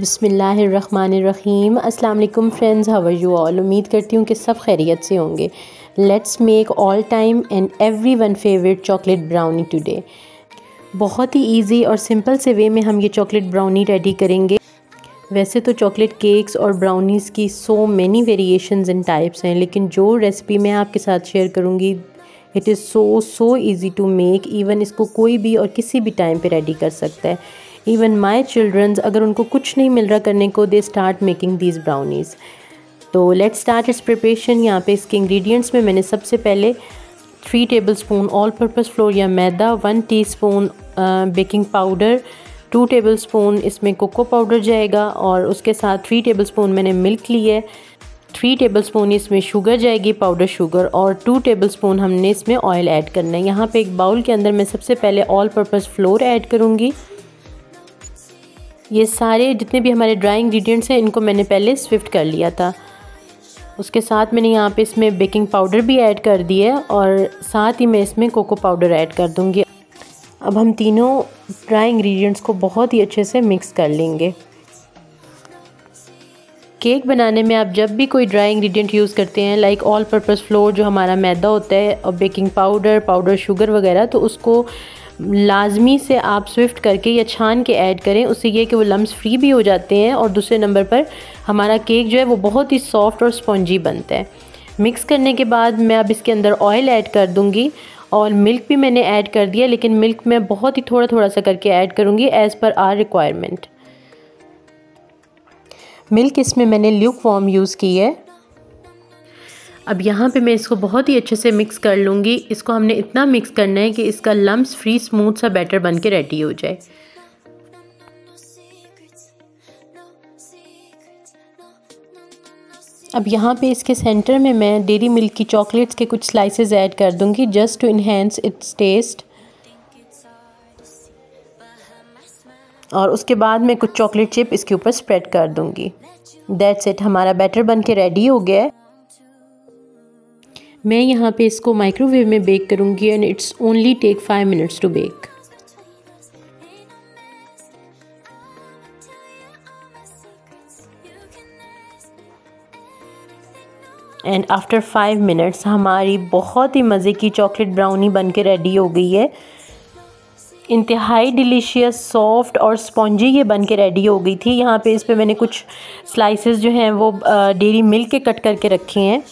बिसमीम अल्लाम friends how are you all? उम्मीद करती हूँ कि सब खैरियत से होंगे। Let's make all time and every one favourite chocolate brownie today बहुत ही इजी और सिंपल से वे में हम ये चॉकलेट ब्राउनी रेडी करेंगे। वैसे तो चॉकलेट केक्स और ब्राउनीज़ की so many variations and types हैं, लेकिन जो रेसिपी मैं आपके साथ शेयर करूँगी it is so so easy to make even इसको कोई भी और किसी भी टाइम पे रेडी कर सकता है। इवन माई चिल्ड्रंस अगर उनको कुछ नहीं मिल रहा करने को दे स्टार्ट मेकिंग दीज ब्राउनीज़ तो लेट स्टार्ट इट्स प्रिपरेशन यहाँ पे इसके इंग्रेडिएंट्स में मैंने सबसे पहले three tablespoon all purpose flour या मैदा one teaspoon baking powder two tablespoon इसमें कोको पाउडर जाएगा और उसके साथ थ्री टेबल स्पून मैंने मिल्क ली है. थ्री टेबल स्पून इसमें शुगर जाएगी पाउडर शुगर और टू टेबल स्पून हमने इसमें ऑयल ऐड करना है. यहाँ पे एक बाउल के अंदर मैं सबसे पहले ऑल पर्पज़ फ्लोर ऐड करूँगी. ये सारे जितने भी हमारे ड्राई इंग्रेडिएंट्स हैं, इनको मैंने पहले स्विफ्ट कर लिया था। उसके साथ मैंने यहाँ पे इसमें बेकिंग पाउडर भी ऐड कर दिया है और साथ ही मैं इसमें कोको पाउडर ऐड कर दूँगी। अब हम तीनों ड्राई इंग्रेडिएंट्स को बहुत ही अच्छे से मिक्स कर लेंगे। केक बनाने में आप जब भी कोई ड्राई इंग्रेडिएंट यूज़ करते हैं लाइक ऑल पर्पज़ फ्लोर जो हमारा मैदा होता है, और बेकिंग पाउडर पाउडर शुगर वगैरह तो उसको लाजमी से आप स्विफ्ट करके या छान के ऐड करें, उससे यह कि वो लम्स फ्री भी हो जाते हैं और दूसरे नंबर पर हमारा केक जो है वो बहुत ही सॉफ्ट और स्पॉन्जी बनता है। मिक्स करने के बाद मैं अब इसके अंदर ऑयल ऐड कर दूँगी और मिल्क भी मैंने ऐड कर दिया, लेकिन मिल्क मैं बहुत ही थोड़ा थोड़ा सा करके ऐड करूँगी as per are requirement milk इसमें मैंने ल्यूक वॉम यूज़ की है। अब यहाँ पे मैं इसको बहुत ही अच्छे से मिक्स कर लूँगी। इसको हमने इतना मिक्स करना है कि इसका लम्स फ्री स्मूथ सा बैटर बन के रेडी हो जाए। अब यहाँ पे इसके सेंटर में मैं डेरी मिल्क की चॉकलेट्स के कुछ स्लाइसेस ऐड कर दूँगी just to enhance its taste और उसके बाद मैं कुछ चॉकलेट चिप इसके ऊपर स्प्रेड कर दूँगी। दैट्स इट हमारा बैटर बन के रेडी हो गया है। मैं यहाँ पे इसको माइक्रोवेव में बेक करूँगी and it's only take five minutes to bake and after five minutes हमारी बहुत ही मज़े की चॉकलेट ब्राउनी बन के रेडी हो गई है। इंतहाई डिलीशियस सॉफ्ट और स्पॉन्जी ये बन के रेडी हो गई थी। यहाँ पे इस पर मैंने कुछ स्लाइसेस जो हैं वो डेरी मिल्क के कट करके रखे हैं।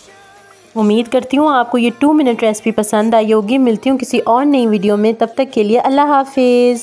उम्मीद करती हूँ आपको ये टू मिनट रेसिपी पसंद आई होगी। मिलती हूँ किसी और नई वीडियो में। तब तक के लिए अल्लाह हाफिज़।